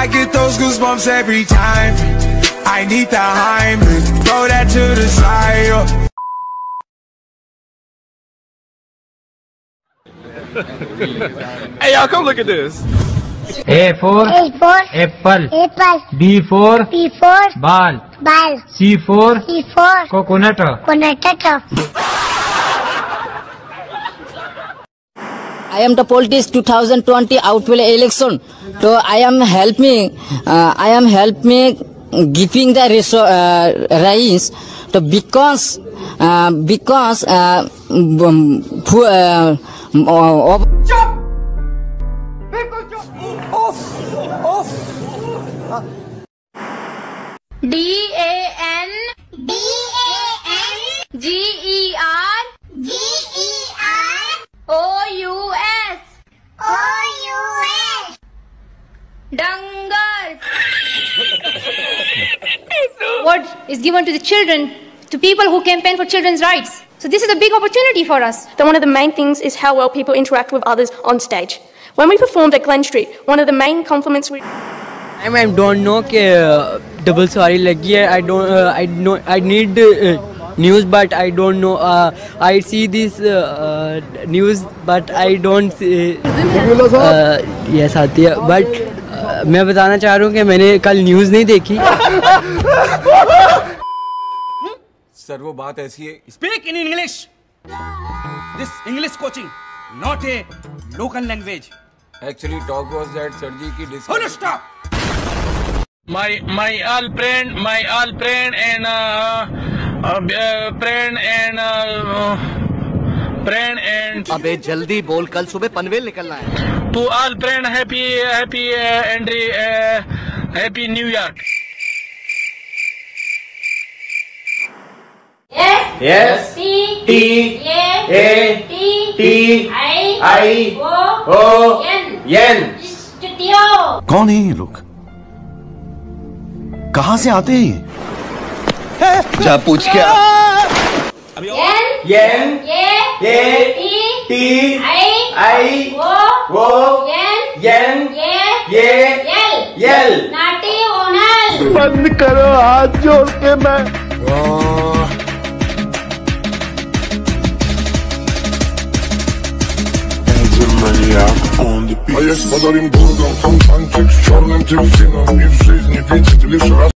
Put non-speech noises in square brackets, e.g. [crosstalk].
I get those goosebumps every time. I need the Heimlich, throw that to the side. [laughs] Hey, y'all, come look at this. A for A for apple. apple. B for B for ball. ball. C for C for coconut. coconut. I am the politics 2020 outfield election. So I am help me. Uh, I am help me giving the reso- uh, rise. So because uh, because uh, um, fu- uh, uh, of D A N Dangal. [laughs] is given to the children, to people who campaign for children's rights. So this is a big opportunity for us. Then one of the main things is how well people interact with others on stage. When we performed at Glen Street, one of the main compliments we... I, mean, don't know ke double sorry like yeah, I don't uh, I know I need uh, news but I don't know uh, I see this uh, uh, news but I don't see uh, yes आती है but uh, मैं बताना चाह रहा हूँ कि मैंने कल न्यूज़ नहीं देखी सर वो बात ऐसी है Speak in English. This English coaching, not a local language. Actually talk was that sir ji की Full stop. My my all friend, my all friend and uh, friend and friend and. अबे जल्दी बोल कल सुबह पनवेल निकलना है। तो तू all friend happy happy entry happy new year S T A T I O N. Studio. कौन है ये लोग? कहाँ से आते हैं ये? जा पूछ क्या N N A A T T I I O O N N A A L L Natty Onal. बंद करो हाथ जोड़ के मैं А я с подарим Богом, фонтанчик с черным дельфином И в жизни видеть лишь раз